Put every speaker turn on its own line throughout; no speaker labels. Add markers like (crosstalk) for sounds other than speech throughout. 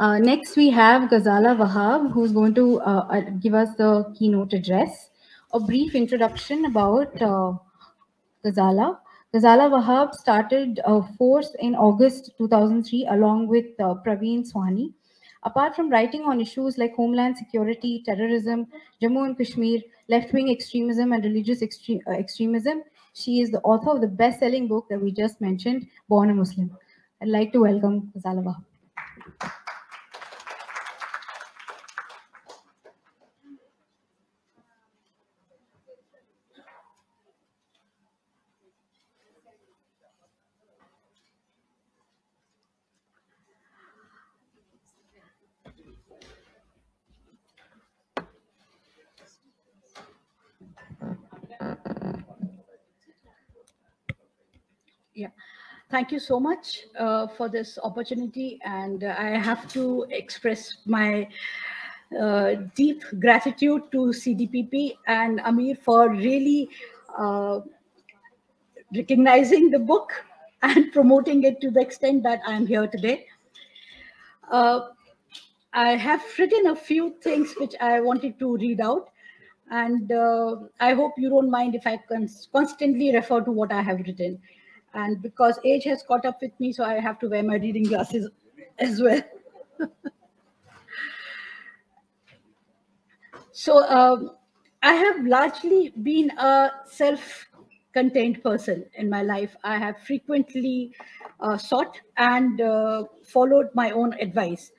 Uh, next, we have Ghazala Wahab, who's going to uh, uh, give us the keynote address. A brief introduction about uh, Ghazala. Ghazala Wahab started a force in August 2003 along with uh, Pravin Sawhney. Apart from writing on issues like homeland security, terrorism, Jammu and Kashmir, left-wing extremism, and religious extre uh, extremism, she is the author of the best-selling book that we just mentioned, Born a Muslim. I'd like to welcome Ghazala Wahab.
Yeah, thank you so much uh, for this opportunity. And uh, I have to express my uh, deep gratitude to CDPP and Amir for really uh, recognizing the book (laughs) and promoting it to the extent that I'm here today. Uh, I have written a few things which I wanted to read out. And uh, I hope you don't mind if I cons constantly refer to what I have written and because age has caught up with me so i have to wear my reading glasses as well. (laughs) So um, i have largely been a self-contained person in my life. I have frequently uh, sought and uh, followed my own advice.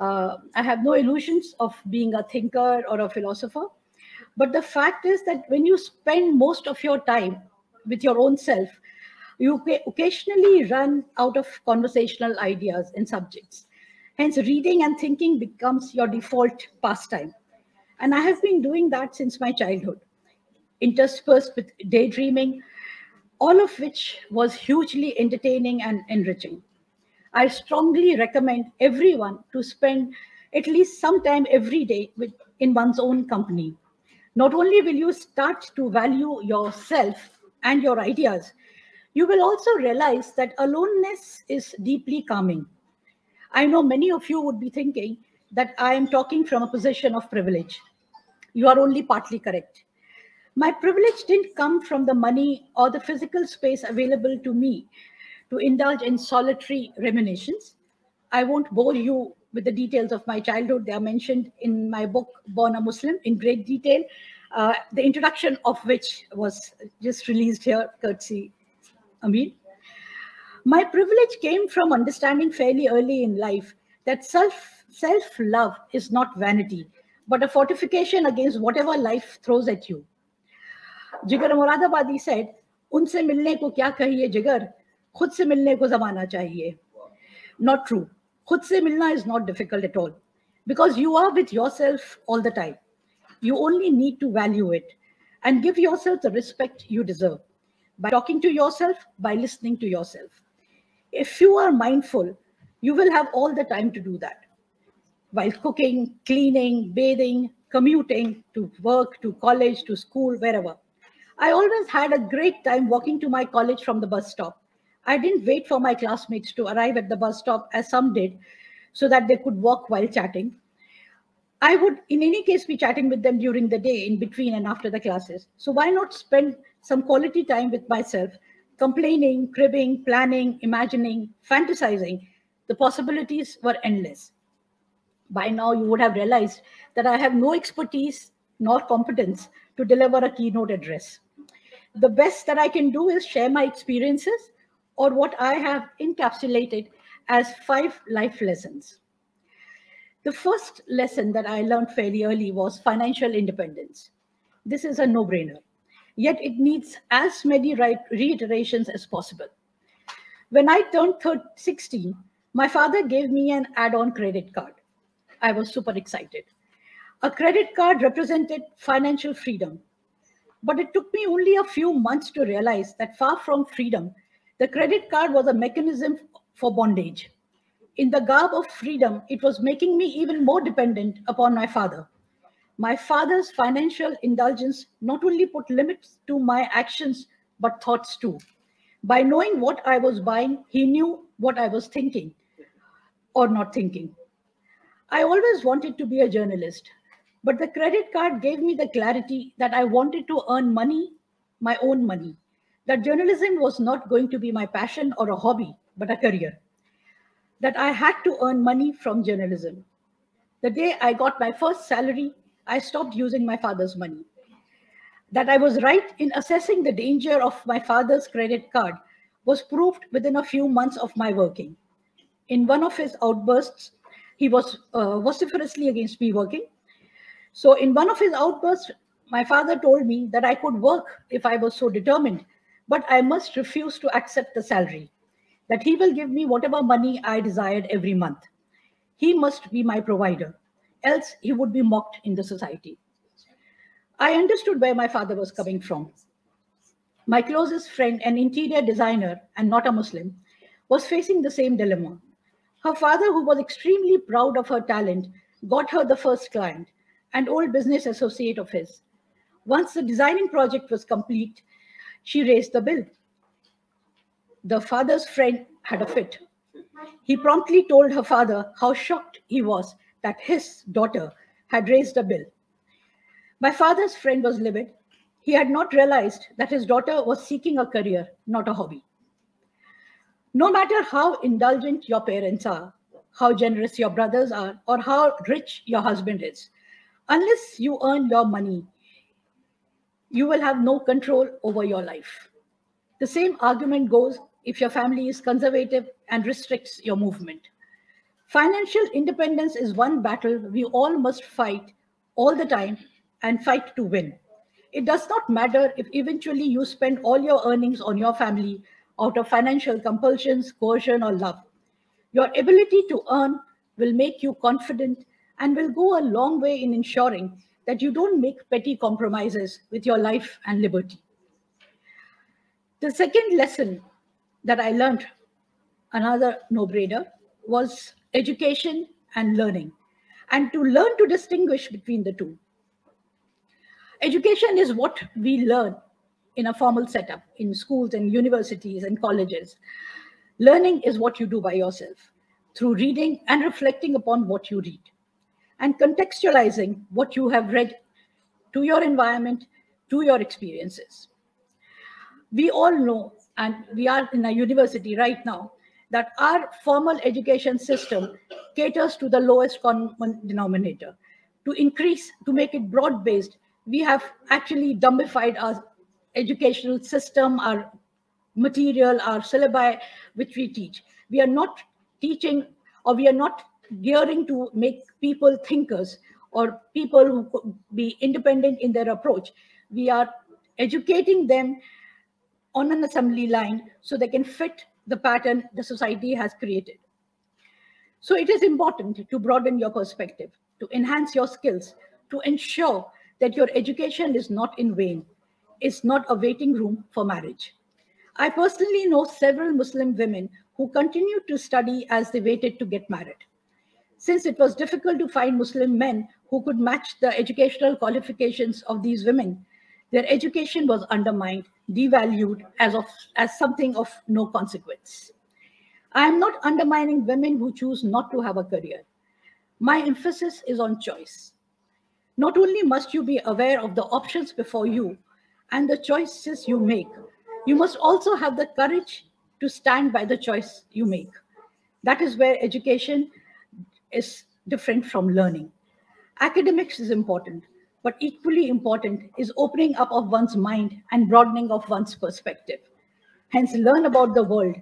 Uh, i have no illusions of being a thinker or a philosopher. But the fact is that when you spend most of your time with your own self you occasionally run out of conversational ideas and subjects. Hence, reading and thinking becomes your default pastime. And I have been doing that since my childhood, interspersed with daydreaming, all of which was hugely entertaining and enriching. I strongly recommend everyone to spend at least some time every day with, in one's own company. Not only will you start to value yourself and your ideas, you will also realize that aloneness is deeply calming. I know many of you would be thinking that I am talking from a position of privilege. You are only partly correct. My privilege didn't come from the money or the physical space available to me to indulge in solitary ruminations. I won't bore you with the details of my childhood. They are mentioned in my book, Born a Muslim, in great detail, uh, the introduction of which was just released here, courtesy Amir. My privilege came from understanding fairly early in life that self self love is not vanity, but a fortification against whatever life throws at you. Jigar Moradabadi said, "Unse milne ko kya kahiye Jigar? Khud se milne ko zamana chahiye." Not true. Khud se milna is not difficult at all because you are with yourself all the time. You only need to value it and give yourself the respect you deserve by talking to yourself, by listening to yourself. If you are mindful, you will have all the time to do that. While cooking, cleaning, bathing, commuting to work, to college, to school, wherever. I always had a great time walking to my college from the bus stop. I didn't wait for my classmates to arrive at the bus stop as some did so that they could walk while chatting. I would, in any case, be chatting with them during the day, in between and after the classes. So why not spend some quality time with myself, complaining, cribbing, planning, imagining, fantasizing. The possibilities were endless. By now, you would have realized that I have no expertise nor competence to deliver a keynote address. The best that I can do is share my experiences or what I have encapsulated as five life lessons. The first lesson that I learned fairly early was financial independence. This is a no brainer yet it needs as many reiterations as possible. When I turned 16, my father gave me an add-on credit card. I was super excited. A credit card represented financial freedom. But it took me only a few months to realize that far from freedom, the credit card was a mechanism for bondage. In the garb of freedom, it was making me even more dependent upon my father. My father's financial indulgence not only put limits to my actions, but thoughts too. By knowing what I was buying, he knew what I was thinking or not thinking. I always wanted to be a journalist, but the credit card gave me the clarity that I wanted to earn money, my own money, that journalism was not going to be my passion or a hobby, but a career, that I had to earn money from journalism. The day I got my first salary, I stopped using my father's money. That I was right in assessing the danger of my father's credit card was proved within a few months of my working. In one of his outbursts, he was uh, vociferously against me working. So, in one of his outbursts, my father told me that I could work if I was so determined, but I must refuse to accept the salary, that he will give me whatever money I desired every month. He must be my provider, else he would be mocked in the society. I understood where my father was coming from. My closest friend, an interior designer and not a Muslim, was facing the same dilemma. Her father, who was extremely proud of her talent, got her the first client, an old business associate of his. Once the designing project was complete, she raised the bill. The father's friend had a fit. He promptly told her father how shocked he was that his daughter had raised a bill. My father's friend was livid. He had not realized that his daughter was seeking a career, not a hobby. No matter how indulgent your parents are, how generous your brothers are, or how rich your husband is, unless you earn your money, you will have no control over your life. The same argument goes if your family is conservative and restricts your movement. Financial independence is one battle we all must fight all the time and fight to win. It does not matter if eventually you spend all your earnings on your family out of financial compulsions, coercion, or love. Your ability to earn will make you confident and will go a long way in ensuring that you don't make petty compromises with your life and liberty. The second lesson that I learned, another no brainer, was education and learning, and to learn to distinguish between the two. Education is what we learn in a formal setup in schools and universities and colleges. Learning is what you do by yourself through reading and reflecting upon what you read and contextualizing what you have read to your environment, to your experiences. We all know, and we are in a university right now, that our formal education system caters to the lowest common denominator. To increase, to make it broad based, we have actually dumbified our educational system, our material, our syllabi, which we teach. We are not teaching or we are not gearing to make people thinkers or people who could be independent in their approach. We are educating them on an assembly line so they can fit the pattern the society has created. So it is important to broaden your perspective, to enhance your skills, to ensure that your education is not in vain, is not a waiting room for marriage. I personally know several Muslim women who continued to study as they waited to get married. Since it was difficult to find Muslim men who could match the educational qualifications of these women, their education was undermined, devalued as, of, as something of no consequence. I am not undermining women who choose not to have a career. My emphasis is on choice. Not only must you be aware of the options before you, and the choices you make. You must also have the courage to stand by the choice you make. That is where education is different from learning. Academics is important, but equally important is opening up of one's mind and broadening of one's perspective. Hence, learn about the world,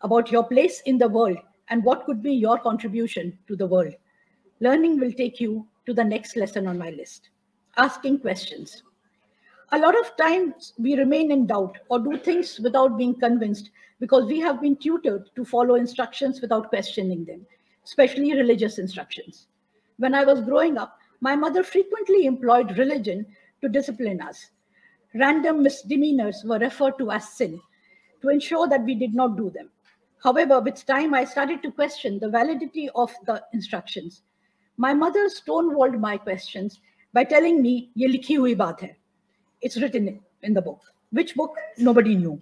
about your place in the world, and what could be your contribution to the world. Learning will take you to the next lesson on my list. Asking questions a lot of times we remain in doubt or do things without being convinced because we have been tutored to follow instructions without questioning them, especially religious instructions. When I was growing up, my mother frequently employed religion to discipline us. Random misdemeanors were referred to as sin to ensure that we did not do them. However, with time, I started to question the validity of the instructions. My mother stonewalled my questions by telling me, ye likhi hui baat hai. It's written in the book. Which book? Nobody knew.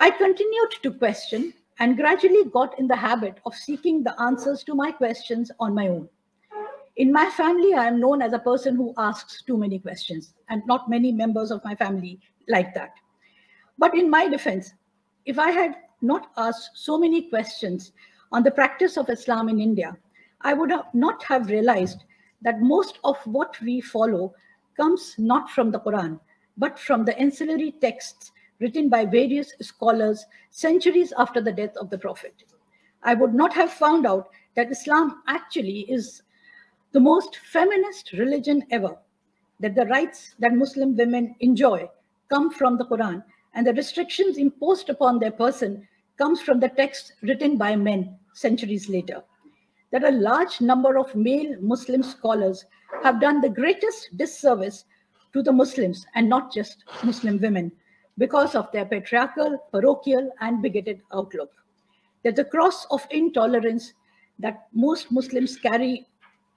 I continued to question and gradually got in the habit of seeking the answers to my questions on my own. In my family, I am known as a person who asks too many questions, and not many members of my family like that. But in my defense, if I had not asked so many questions on the practice of Islam in India, I would not have realized that most of what we follow comes not from the Quran, but from the ancillary texts written by various scholars centuries after the death of the Prophet. I would not have found out that Islam actually is the most feminist religion ever, that the rights that Muslim women enjoy come from the Quran, and the restrictions imposed upon their person comes from the texts written by men centuries later. That a large number of male Muslim scholars have done the greatest disservice to the Muslims and not just Muslim women because of their patriarchal, parochial, and bigoted outlook. That the cross of intolerance that most Muslims carry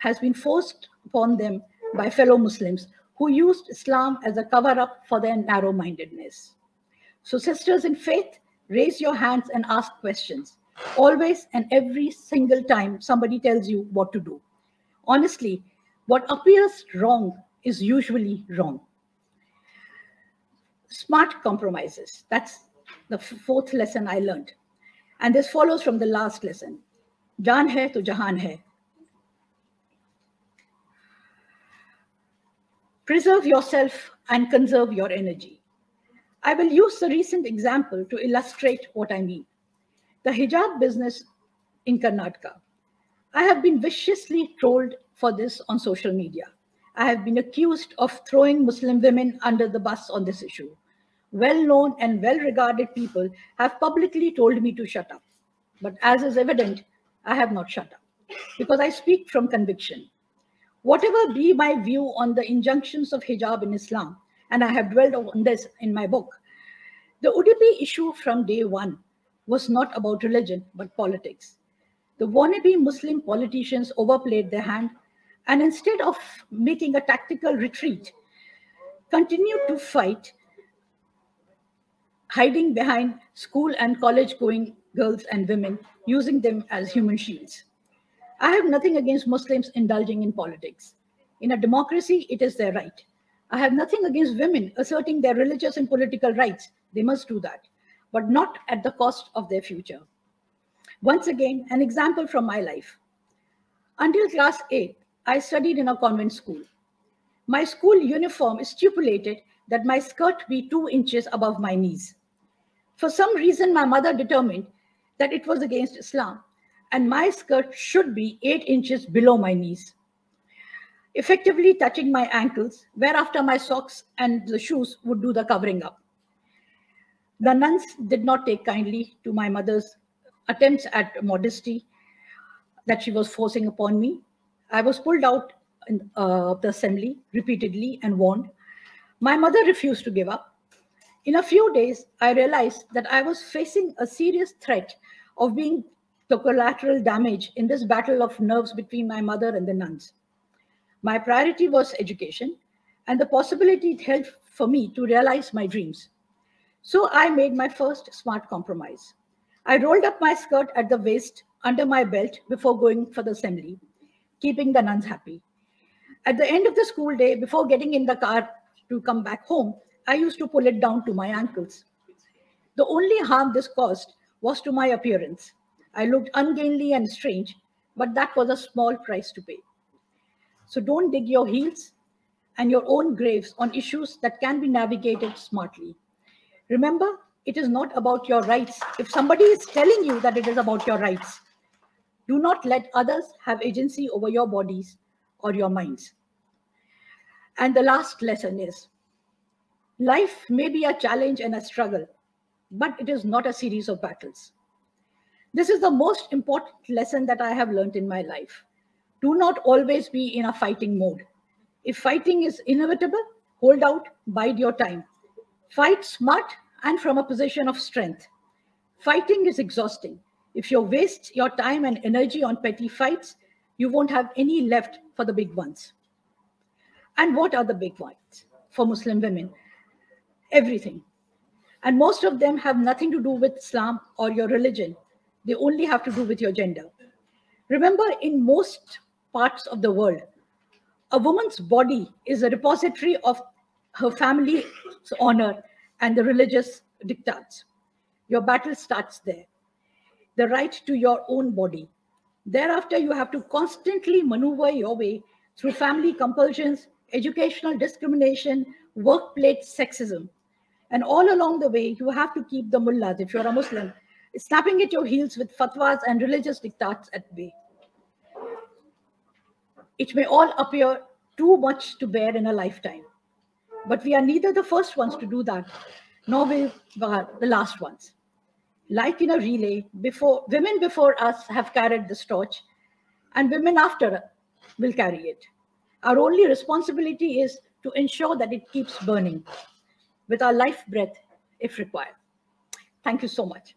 has been forced upon them by fellow Muslims who used Islam as a cover up for their narrow mindedness. So, sisters in faith, raise your hands and ask questions. Always and every single time somebody tells you what to do. Honestly, what appears wrong is usually wrong. Smart compromises. That's the fourth lesson I learned. And this follows from the last lesson. Jaan hai to jahan hai. Preserve yourself and conserve your energy. I will use the recent example to illustrate what I mean. The hijab business in Karnataka. I have been viciously trolled for this on social media. I have been accused of throwing Muslim women under the bus on this issue. Well known and well regarded people have publicly told me to shut up. But as is evident, I have not shut up because I speak from conviction. Whatever be my view on the injunctions of hijab in Islam, and I have dwelled on this in my book, the Udupi issue from day one was not about religion, but politics. The wannabe Muslim politicians overplayed their hand and instead of making a tactical retreat, continued to fight, hiding behind school and college going girls and women, using them as human shields. I have nothing against Muslims indulging in politics. In a democracy, it is their right. I have nothing against women asserting their religious and political rights. They must do that, but not at the cost of their future. Once again, an example from my life. Until class 8, I studied in a convent school. My school uniform stipulated that my skirt be two inches above my knees. For some reason, my mother determined that it was against Islam and my skirt should be eight inches below my knees, effectively touching my ankles, whereafter my socks and the shoes would do the covering up. The nuns did not take kindly to my mother's attempts at modesty that she was forcing upon me I was pulled out uh, of the assembly repeatedly and warned. My mother refused to give up. In a few days, I realized that I was facing a serious threat of being the collateral damage in this battle of nerves between my mother and the nuns. My priority was education and the possibility it held for me to realize my dreams. So I made my first smart compromise. I rolled up my skirt at the waist under my belt before going for the assembly keeping the nuns happy. At the end of the school day, before getting in the car to come back home, I used to pull it down to my ankles. The only harm this caused was to my appearance. I looked ungainly and strange, but that was a small price to pay. So don't dig your heels and your own graves on issues that can be navigated smartly. Remember, it is not about your rights. If somebody is telling you that it is about your rights, do not let others have agency over your bodies or your minds. And the last lesson is life may be a challenge and a struggle, but it is not a series of battles. This is the most important lesson that I have learned in my life. Do not always be in a fighting mode. If fighting is inevitable, hold out, bide your time. Fight smart and from a position of strength. Fighting is exhausting. If you waste your time and energy on petty fights, you won't have any left for the big ones. And what are the big ones for Muslim women? Everything. And most of them have nothing to do with Islam or your religion, They only have to do with your gender. Remember, in most parts of the world, a woman's body is a repository of her family's honor and the religious diktats. Your battle starts there. The right to your own body. Thereafter, you have to constantly maneuver your way through family compulsions, educational discrimination, workplace sexism. And all along the way, you have to keep the mullahs, if you're a Muslim, snapping at your heels with fatwas and religious diktats at bay. It may all appear too much to bear in a lifetime, but we are neither the first ones to do that, nor we are the last ones. Like in a relay, before women before us have carried this torch, and women after will carry it. Our only responsibility is to ensure that it keeps burning with our life breath if required. Thank you so much.